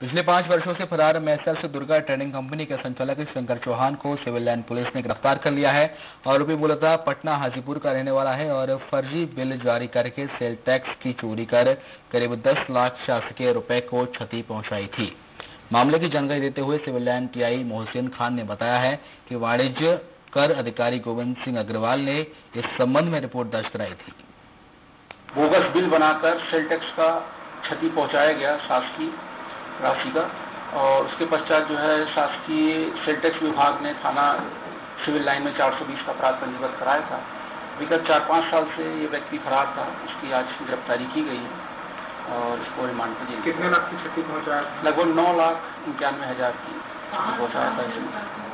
पिछले पाँच वर्षों से फरार मैसर्स दुर्गा ट्रेडिंग कंपनी के संचालक शंकर चौहान को सिविल लाइन पुलिस ने गिरफ़्तार कर लिया है आरोपी मूलतः पटना हाजीपुर का रहने वाला है और फर्जी बिल जारी करके सेल टैक्स की चोरी कर करीब 10 लाख शासकीय रुपए को क्षति पहुंचाई थी। मामले की जानकारी देते हुए civil line TI Mohsin Khan ने बताया है कि वाणिज्य कर अधिकारी गोविंद सिंह अग्रवाल ने इस संबंध में रिपोर्ट दर्ज कराई थी। बोगस बिल बनाकर सेल टैक्स का क्षति पहुँचाया गया। शासकीय राशि का और उसके पश्चात जो है शासकीय सेंटेक्स विभाग ने थाना सिविल लाइन में 420 का अपराध पंजीबद्ध कराया था। विगत चार पाँच साल से ये व्यक्ति फरार था। उसकी आज गिरफ्तारी की गई है और इसको रिमांड पर जेल कितने लाख की क्षति पहुँचाया? लगभग नौ लाख इक्यानवे हज़ार की पहुँचाया पहुँचाया था इसमें।